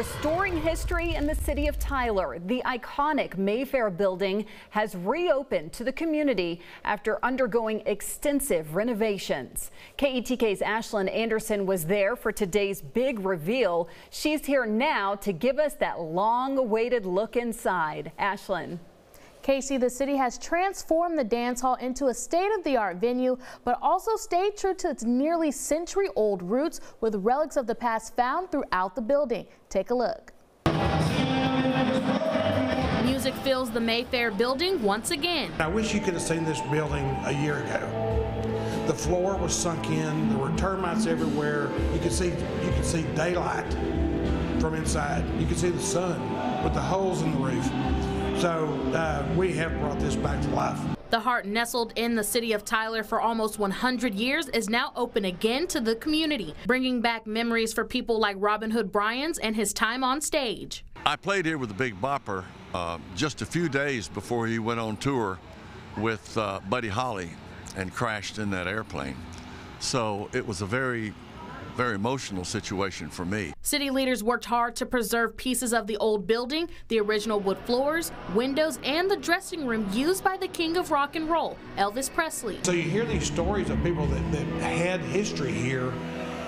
Restoring history in the city of Tyler, the iconic Mayfair building has reopened to the community after undergoing extensive renovations. KETK's Ashlyn Anderson was there for today's big reveal. She's here now to give us that long awaited look inside. Ashlyn. Casey, the city has transformed the dance hall into a state-of-the-art venue, but also stayed true to its nearly century-old roots with relics of the past found throughout the building. Take a look. Music fills the Mayfair building once again. I wish you could have seen this building a year ago. The floor was sunk in, there were termites everywhere. You could see you could see daylight from inside. You could see the sun with the holes in the roof. So uh, we have brought this back to life. The Heart, nestled in the city of Tyler for almost 100 years is now open again to the community, bringing back memories for people like Robin Hood Brians and his time on stage. I played here with the Big Bopper uh, just a few days before he went on tour with uh, Buddy Holly and crashed in that airplane. So it was a very very emotional situation for me. City leaders worked hard to preserve pieces of the old building, the original wood floors, windows, and the dressing room used by the king of rock and roll, Elvis Presley. So you hear these stories of people that, that had history here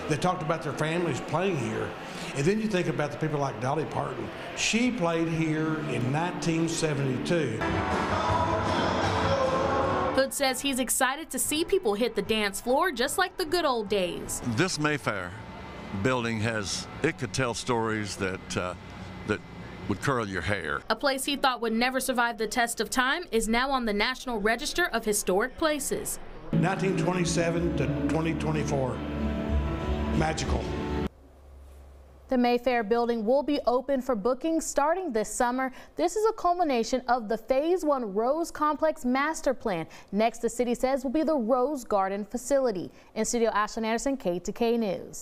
that talked about their families playing here. And then you think about the people like Dolly Parton. She played here in 1972. Hood says he's excited to see people hit the dance floor just like the good old days. This Mayfair building has, it could tell stories that, uh, that would curl your hair. A place he thought would never survive the test of time is now on the National Register of Historic Places. 1927 to 2024. Magical. The Mayfair building will be open for bookings starting this summer. This is a culmination of the Phase 1 Rose Complex Master Plan. Next, the city says will be the Rose Garden facility. In studio, Ashlyn Anderson, KETK News.